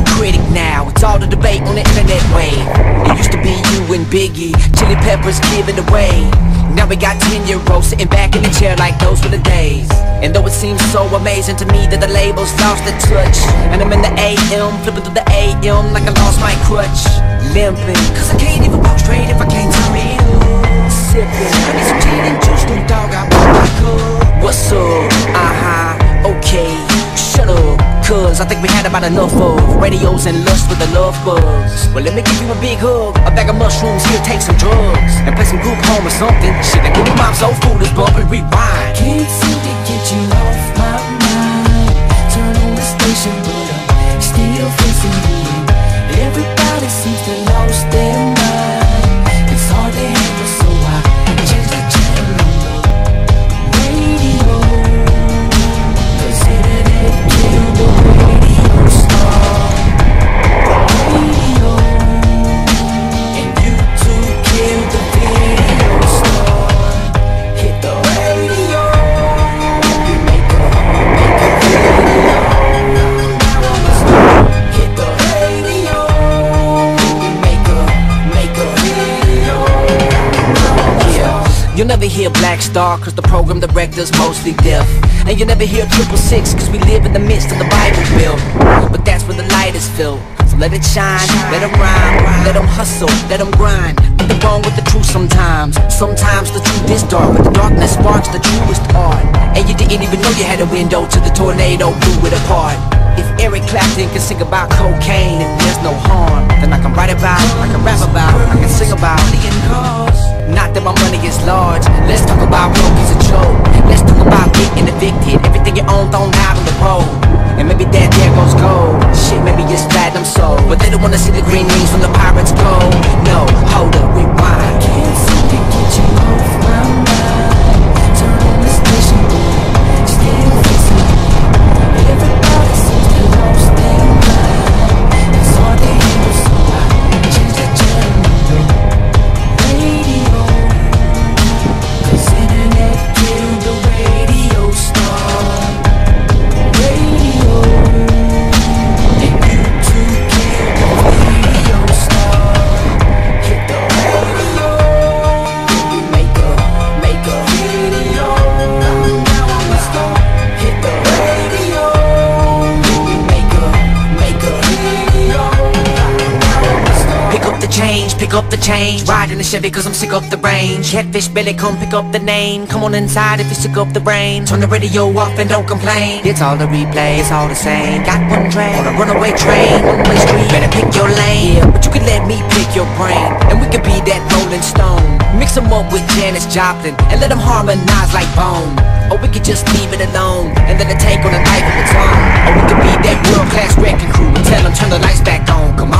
A critic now, it's all the debate on the internet wave It used to be you and Biggie, Chili Peppers giving away. Now we got 10 year olds sitting back in the chair like those were the days. And though it seems so amazing to me that the labels lost their touch And I'm in the AM, flipping through the AM like I lost my crutch. Limping, cause I can't even walk straight if I can't turn Sipping, I need some gin and juice, Snoop Dogg, I bought my What's up? Uh-huh, okay, shut up Cause I think we had about enough of Radios and lust with the love bugs. Well let me give you a big hug A bag of mushrooms, here take some drugs. And play some group home or something. Shit, I give me mom's old food is bump and rewind Can't seem to get you Star cause the program director's mostly deaf. And you'll never hear Triple Six cause we live in the midst of the Bible Belt But that's where the light is filled. So let it shine, let them rhyme, let them hustle, let them grind. Nothing wrong with the truth sometimes. Sometimes the truth is dark But the darkness sparks the truest art. And you didn't even know you had a window to the tornado blew it apart. If Eric Clapton can sing about cocaine and there's no harm Then I can write about, I can rap about, I can sing about not that my money is large. Let's talk about broke is a joke. Let's talk about getting evicted. Everything you own thrown out on the road. And maybe that there goes gold. Shit, maybe it's platinum soul But they don't wanna see the green rings from the pirates go No, hold up, rewind change, pick up the change. Riding the Chevy cause I'm sick of the range. Catfish belly, come pick up the name. Come on inside if you sick of the rain. Turn the radio off and don't complain. It's all a replay, it's all the same. Got one train, on a runaway train. One-way street, better pick your lane. Yeah, But you can let me pick your brain. And we could be that Rolling Stone. Mix them up with Janis Joplin And let them harmonize like Bone. Or we could just leave it alone And then a take on a life of its own. Or we could be that world-class wrecking crew And tell them turn the lights back on, come on.